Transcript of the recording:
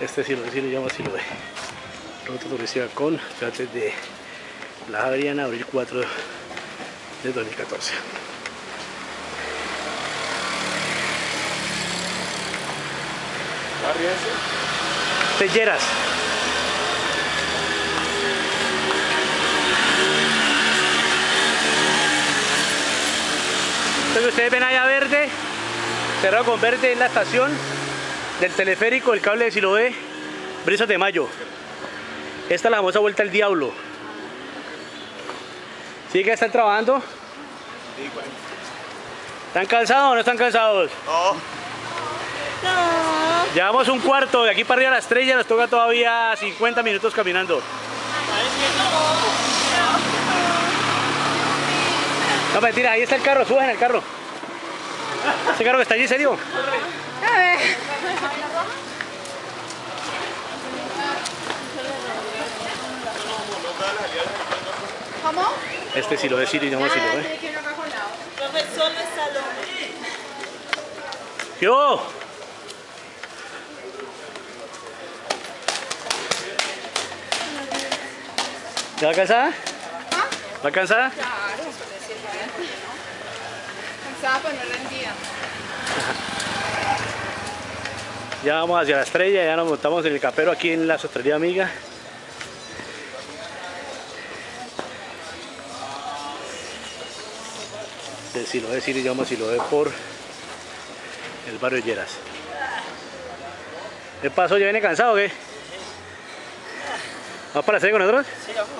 Este sí lo, sí lo llamo así lo ve. Ruta turística con fíjate de la Adriana, abril 4 de 2014. Telleras. Entonces ustedes ven allá verde, cerrado con verde en la estación del teleférico, el cable de Siloé, Brisas de Mayo. Esta es la famosa vuelta al diablo. ¿Sí que están trabajando? ¿Están cansados o no están cansados? Llevamos un cuarto, de aquí para arriba a la estrella nos toca todavía 50 minutos caminando. No, mentira, ahí está el carro, suban el carro. ¿Ese carro que está allí, serio? A ver. ¿Cómo? Este sí lo tiene que ir acá con lado. Profesor de salón. ¡Yo! ¿Ya va cansada? ¿Ah? ¿Va cansada? Claro. Cansada pero no rendida. Ya vamos hacia la estrella, ya nos montamos en el capero aquí en la sostrería amiga. De si lo ve, si le llamo si lo ve por el barrio Lleras. ¿Qué pasó? ¿Ya viene cansado o qué? ¿Vamos para serie con nosotros? Sí, vamos.